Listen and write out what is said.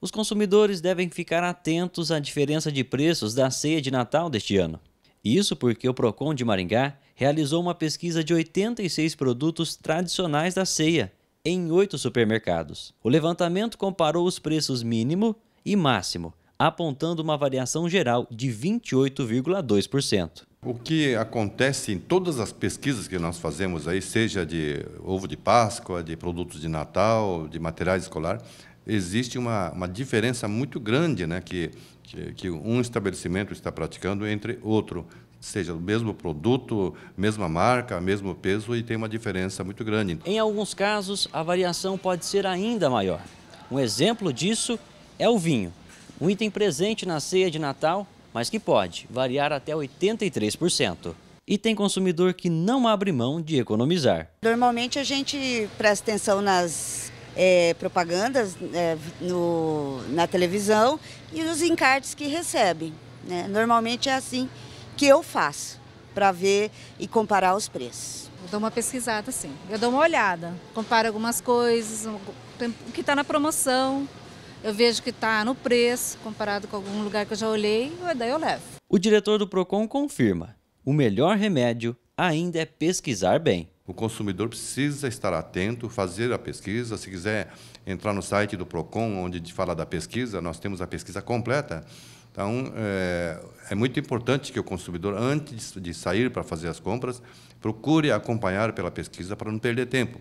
Os consumidores devem ficar atentos à diferença de preços da ceia de Natal deste ano. Isso porque o Procon de Maringá realizou uma pesquisa de 86 produtos tradicionais da ceia em oito supermercados. O levantamento comparou os preços mínimo e máximo, apontando uma variação geral de 28,2%. O que acontece em todas as pesquisas que nós fazemos aí, seja de ovo de Páscoa, de produtos de Natal, de materiais escolar, existe uma, uma diferença muito grande né, que, que, que um estabelecimento está praticando entre outro seja o mesmo produto, mesma marca, mesmo peso e tem uma diferença muito grande. Em alguns casos, a variação pode ser ainda maior. Um exemplo disso é o vinho, um item presente na ceia de Natal mas que pode variar até 83%. E tem consumidor que não abre mão de economizar. Normalmente a gente presta atenção nas é, propagandas é, no, na televisão e nos encartes que recebe. Né? Normalmente é assim que eu faço, para ver e comparar os preços. Eu dou uma pesquisada, sim. Eu dou uma olhada, comparo algumas coisas, o que está na promoção, eu vejo que está no preço, comparado com algum lugar que eu já olhei, daí eu levo. O diretor do PROCON confirma, o melhor remédio ainda é pesquisar bem. O consumidor precisa estar atento, fazer a pesquisa. Se quiser entrar no site do PROCON, onde fala da pesquisa, nós temos a pesquisa completa. Então, é, é muito importante que o consumidor, antes de sair para fazer as compras, procure acompanhar pela pesquisa para não perder tempo.